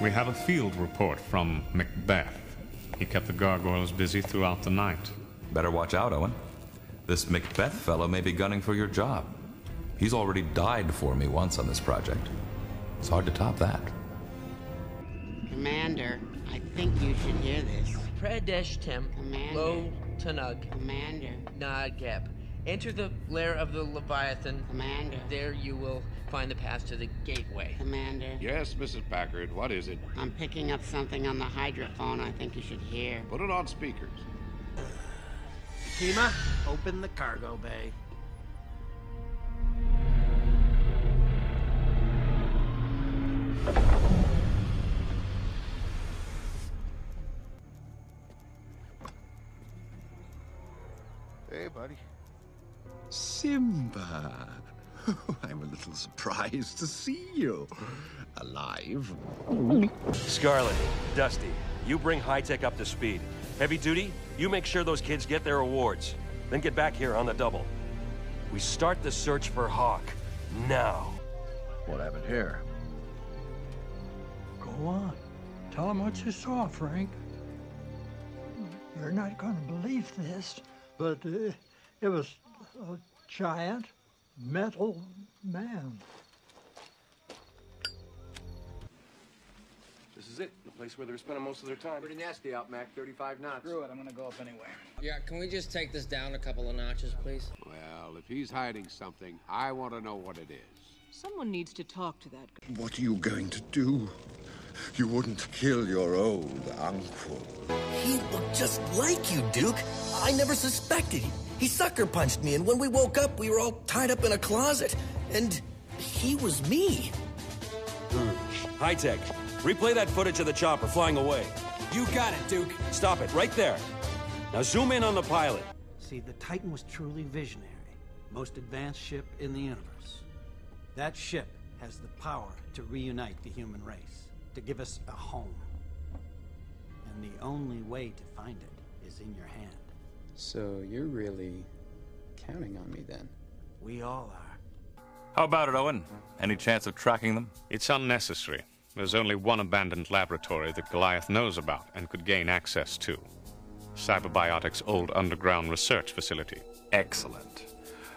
We have a field report from Macbeth. He kept the gargoyles busy throughout the night. Better watch out, Owen. This Macbeth fellow may be gunning for your job. He's already died for me once on this project. It's hard to top that. Commander, I think you should hear this. Pradesh Tem, Commander. Lo Tanug, Commander, Nageb. Enter the lair of the Leviathan. Commander, There you will find the path to the gateway. Commander. Yes, Mrs. Packard, what is it? I'm picking up something on the hydrophone I think you should hear. Put it on speakers. Kima, open the cargo bay. Simba. I'm a little surprised to see you. Alive. Scarlett, Dusty, you bring Hi-Tech up to speed. Heavy duty, you make sure those kids get their awards. Then get back here on the double. We start the search for Hawk. Now. What happened here? Go on. Tell him what you saw, Frank. You're not going to believe this, but uh, it was a giant metal man. This is it. The place where they're spending most of their time. Pretty nasty out, Mac. 35 knots. Screw it, I'm gonna go up anyway. Yeah, can we just take this down a couple of notches, please? Well, if he's hiding something, I want to know what it is. Someone needs to talk to that guy. What are you going to do? You wouldn't kill your old uncle. He looked just like you, Duke. I never suspected. He sucker punched me, and when we woke up, we were all tied up in a closet. And he was me. Hmm. Hi-Tech, replay that footage of the chopper flying away. You got it, Duke. Stop it, right there. Now zoom in on the pilot. See, the Titan was truly visionary. Most advanced ship in the universe. That ship has the power to reunite the human race, to give us a home. And the only way to find it is in your hand. So you're really counting on me then? We all are. How about it, Owen? Any chance of tracking them? It's unnecessary. There's only one abandoned laboratory that Goliath knows about and could gain access to. Cyberbiotics' old underground research facility. Excellent.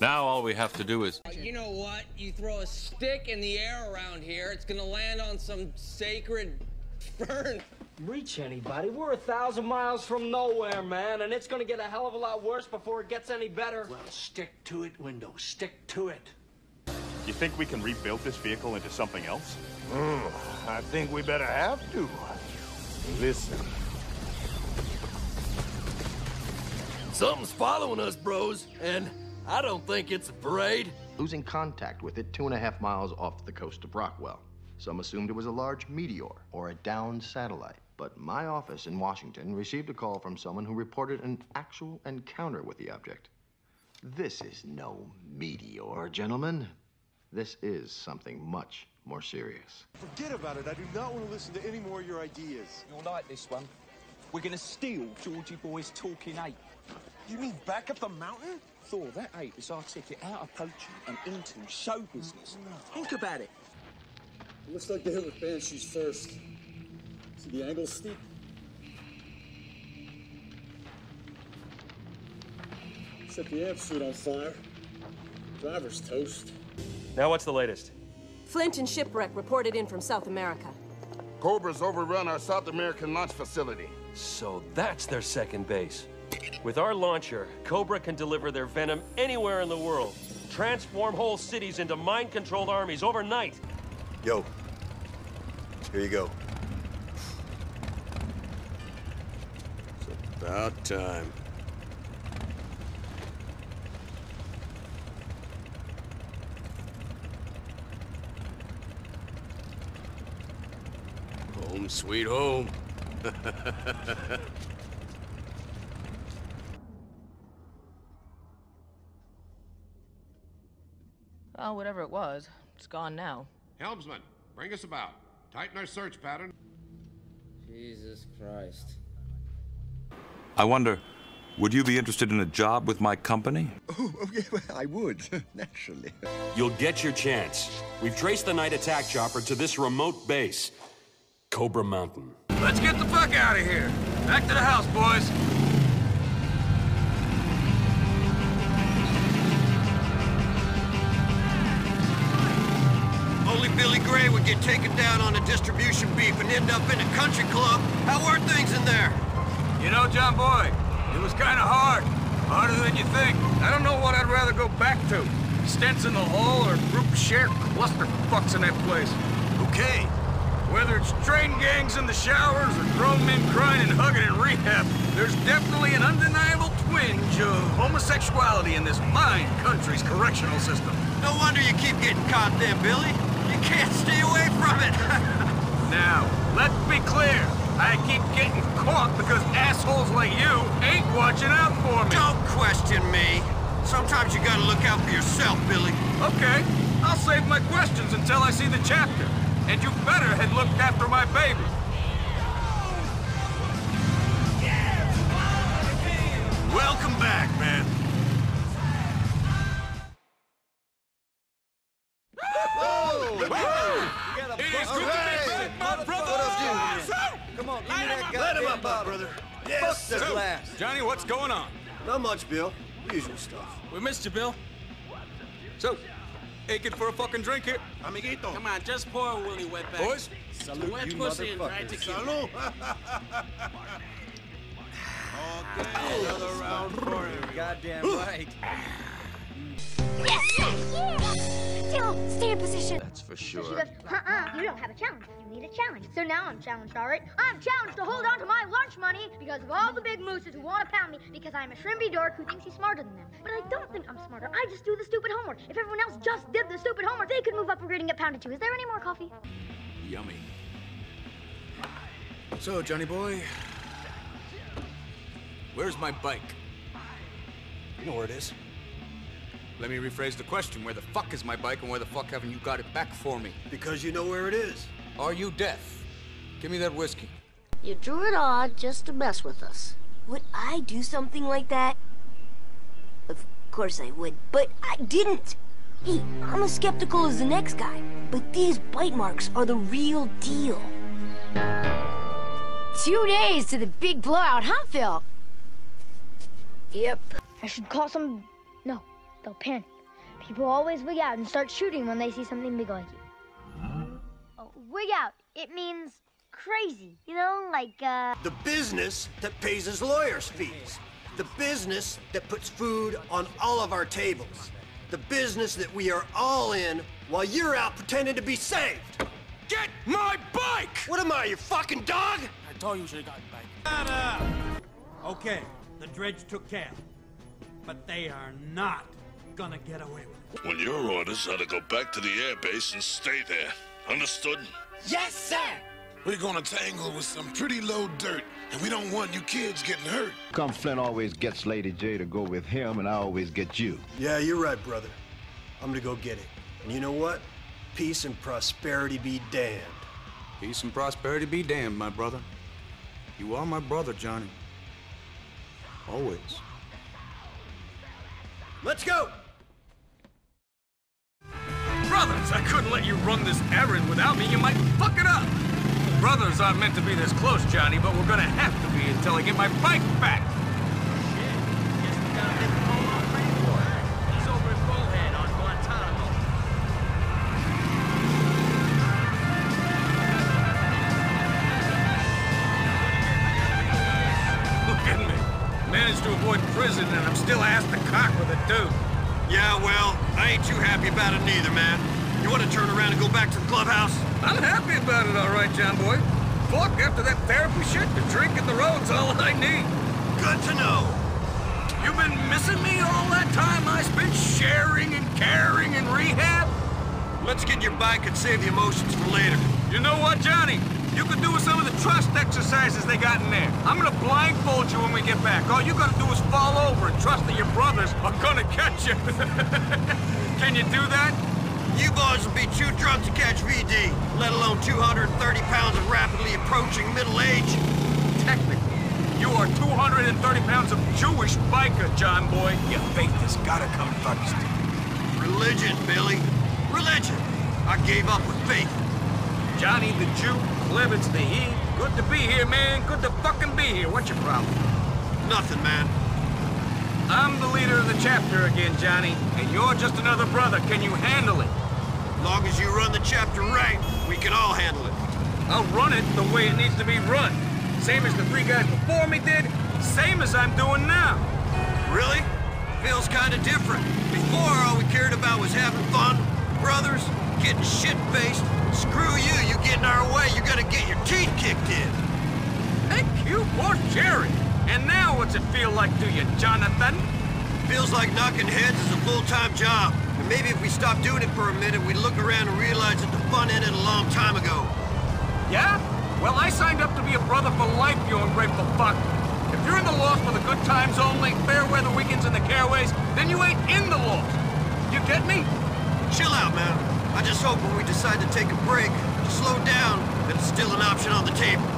Now all we have to do is... You know what? You throw a stick in the air around here, it's gonna land on some sacred fern. Reach anybody. We're a thousand miles from nowhere, man, and it's gonna get a hell of a lot worse before it gets any better. Well, stick to it, Windows. Stick to it. You think we can rebuild this vehicle into something else? Mm, I think we better have to. Listen. Something's following us, bros, and I don't think it's a parade. Losing contact with it two and a half miles off the coast of Rockwell. Some assumed it was a large meteor or a downed satellite. But my office in Washington received a call from someone who reported an actual encounter with the object. This is no meteor, gentlemen. This is something much more serious. Forget about it. I do not want to listen to any more of your ideas. You'll like this one. We're gonna steal Georgie Boy's talking ape. You mean back up the mountain? Thor, that ape is our ticket out of poaching and into show business. Think about it. Looks like they hit with Banshees first. See the angle steep? Set the amp suit on fire. Driver's toast. Now what's the latest? Flint and Shipwreck reported in from South America. Cobra's overrun our South American launch facility. So that's their second base. With our launcher, Cobra can deliver their venom anywhere in the world. Transform whole cities into mind-controlled armies overnight. Yo, here you go. It's about time. Home sweet home. Oh, whatever it was, it's gone now. Helmsman, bring us about. Tighten our search pattern. Jesus Christ. I wonder, would you be interested in a job with my company? Oh, oh okay, well, I would, naturally. You'll get your chance. We've traced the night attack chopper to this remote base. Cobra Mountain. Let's get the fuck out of here. Back to the house, boys. Billy Grey would get taken down on a distribution beef and end up in a country club. How were things in there? You know, John Boy, it was kind of hard. Harder than you think. I don't know what I'd rather go back to. Stents in the hall or group share cluster fucks in that place. Okay. Whether it's train gangs in the showers or grown men crying and hugging in rehab, there's definitely an undeniable twinge of homosexuality in this mine country's correctional system. No wonder you keep getting caught there, Billy. Can't stay away from it. now, let's be clear. I keep getting caught because assholes like you ain't watching out for me. Don't question me. Sometimes you gotta look out for yourself, Billy. Okay, I'll save my questions until I see the chapter. And you better had looked after my baby. Welcome back, man. Going on? Not much, Bill. Usual stuff. We missed you, Bill. So, aching for a fucking drink here? Amiguito. Come on, just pour a Willie wetback. Boys? Salute wet pussy and dry tequila. Okay, another round for him. Goddamn right. Yes, yes, yeah. Still, stay in position. That's for sure. uh-uh, you don't have a challenge. You need a challenge. So now I'm challenged, all right? I'm challenged to hold on to my lunch money because of all the big mooses who want to pound me because I'm a shrimpy dork who thinks he's smarter than them. But I don't think I'm smarter. I just do the stupid homework. If everyone else just did the stupid homework, they could move up a grade and get pounded too. Is there any more coffee? Yummy. So, Johnny boy, where's my bike? You know where it is. Let me rephrase the question. Where the fuck is my bike and where the fuck haven't you got it back for me? Because you know where it is. Are you deaf? Give me that whiskey. You drew it on just to mess with us. Would I do something like that? Of course I would, but I didn't. Hey, I'm as skeptical as the next guy, but these bite marks are the real deal. Two days to the big blowout, huh, Phil? Yep. I should call some... No, they'll panic. People always wig out and start shooting when they see something big like you. Wig out. It means crazy. You know, like, uh... The business that pays his lawyer's fees. The business that puts food on all of our tables. The business that we are all in while you're out pretending to be saved. Get my bike! What am I, your fucking dog? I told you you should have gotten back. Okay, the dredge took care. But they are not gonna get away with it. When your orders are to go back to the airbase and stay there. Understood? Yes, sir! We're gonna tangle with some pretty low dirt, and we don't want you kids getting hurt. Come Flint always gets Lady Jaye to go with him, and I always get you. Yeah, you're right, brother. I'm gonna go get it. And you know what? Peace and prosperity be damned. Peace and prosperity be damned, my brother. You are my brother, Johnny. Always. Let's go! Brothers, I couldn't let you run this errand without me. You might fuck it up. Brothers aren't meant to be this close, Johnny, but we're gonna have to be until I get my bike back. To avoid prison, and I'm still ass to cock with a dude. Yeah, well, I ain't too happy about it neither, man. You want to turn around and go back to the clubhouse? I'm happy about it, all right, John Boy. Fuck, after that therapy shit, the drink and the road's all I need. Good to know. You've been missing me all that time I spent sharing and caring and rehab? Let's get your bike and save the emotions for later. You know what, Johnny? You could do some of the trust exercises they got in there. I'm gonna blindfold you when we get back. All you gotta do is fall over and trust that your brothers are gonna catch you. Can you do that? You boys will be too drunk to catch VD, let alone 230 pounds of rapidly approaching middle age. Technically, you are 230 pounds of Jewish biker, John Boy. Your faith has gotta come first. Religion, Billy. Religion. I gave up with faith. Johnny the Jew Cliff, it's the heat. Good to be here, man. Good to fucking be here. What's your problem? Nothing, man. I'm the leader of the chapter again, Johnny, and you're just another brother. Can you handle it? Long as you run the chapter right, we can all handle it. I'll run it the way it needs to be run. Same as the three guys before me did, same as I'm doing now. Really? Feels kinda different. Before, all we cared about was having fun, brothers, getting shit-faced. Screw you, you get in our way, you gotta get your teeth kicked in. Thank you for sharing. And now what's it feel like to you, Jonathan? Feels like knocking heads is a full-time job. And maybe if we stop doing it for a minute, we'd look around and realize that the fun ended a long time ago. Yeah? Well, I signed up to be a brother for life, you ungrateful fuck. If you're in the Lost for the good times only, fair weather weekends and the caraways, then you ain't in the Lost. You get me? Chill out, man. I just hope when we decide to take a break, slow down, that it's still an option on the table.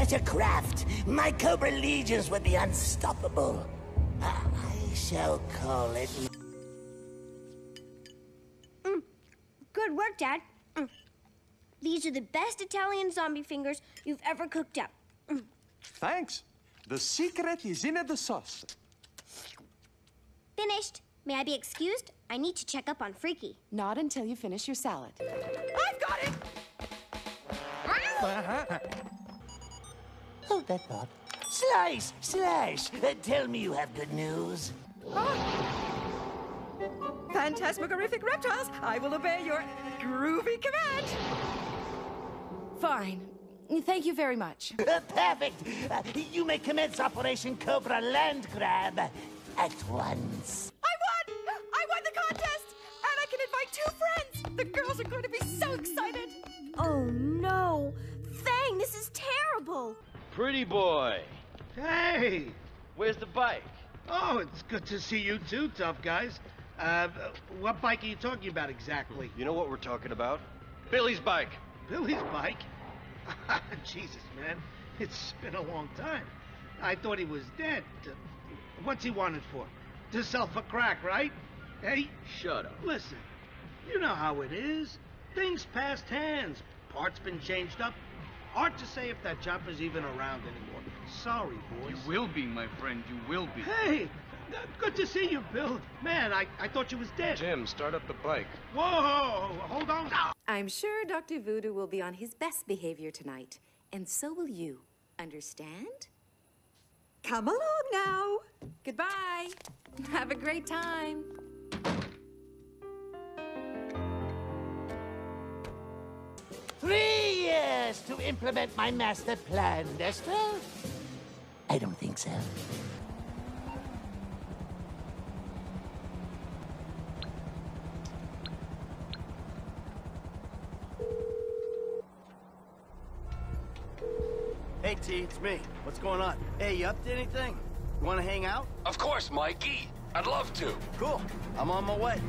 Such a craft, my Cobra legions would be unstoppable. I shall call it. Good work, Dad. Mm. These are the best Italian zombie fingers you've ever cooked up. Mm. Thanks. The secret is in the sauce. Finished. May I be excused? I need to check up on Freaky. Not until you finish your salad. I've got it! Hold that thought. Slice, Slash, Uh, tell me you have good news. Phantasmagorific reptiles, I will obey your groovy command. Fine. Thank you very much. Uh, perfect. Uh, you may commence Operation Cobra Land Grab at once. I won! I won the contest! And I can invite two friends! The girls are going to be so excited! Pretty boy. Hey! Where's the bike? Oh, it's good to see you too, tough guys. Uh, what bike are you talking about exactly? You know what we're talking about? Billy's bike. Billy's bike? Jesus, man. It's been a long time. I thought he was dead. What's he wanted for? To sell for crack, right? Hey, Shut up. listen. You know how it is. Things passed hands. Parts been changed up. Hard to say if that chopper's even around anymore. Sorry, boys. You will be, my friend. You will be. Hey! Good to see you, Bill. Man, I, I thought you was dead. Jim, start up the bike. Whoa! Hold on. I'm sure Dr. Voodoo will be on his best behavior tonight, and so will you. Understand? Come along now. Goodbye. Have a great time. Three years to implement my master plan, Dexter? I don't think so. Hey, T, it's me. What's going on? Hey, you up to anything? You want to hang out? Of course, Mikey. I'd love to. Cool. I'm on my way.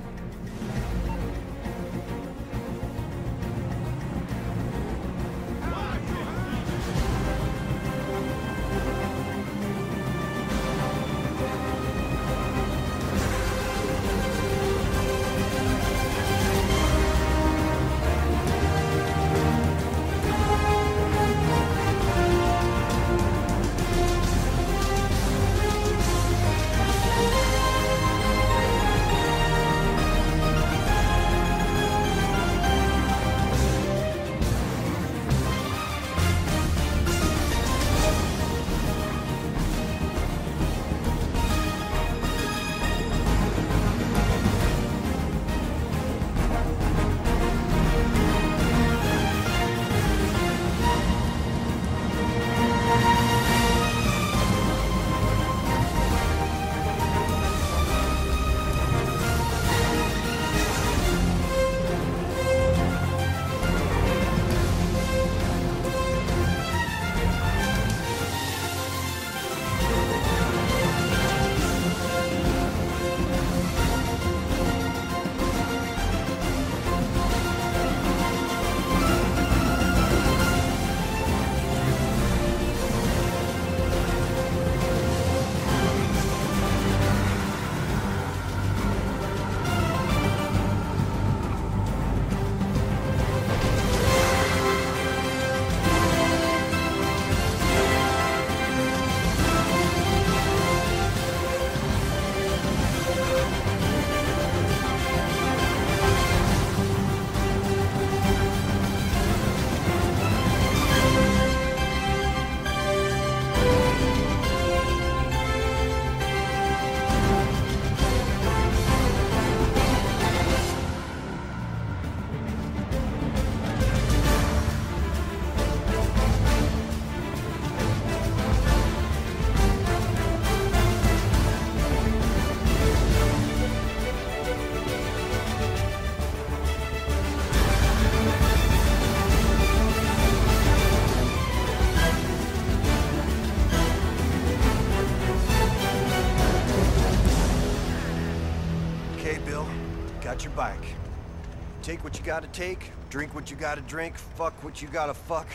Take what you gotta take, drink what you gotta drink, fuck what you gotta fuck.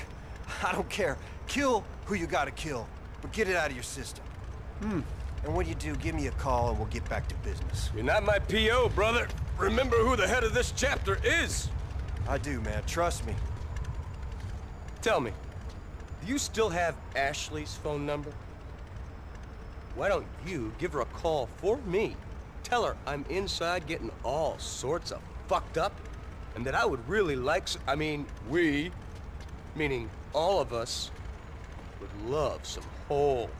I don't care. Kill who you gotta kill, but get it out of your system. Hmm. And when you do, give me a call and we'll get back to business. You're not my P.O., brother. Remember who the head of this chapter is. I do, man. Trust me. Tell me, do you still have Ashley's phone number? Why don't you give her a call for me? Tell her I'm inside getting all sorts of fucked up, and that I would really like, I mean, we, meaning all of us, would love some whole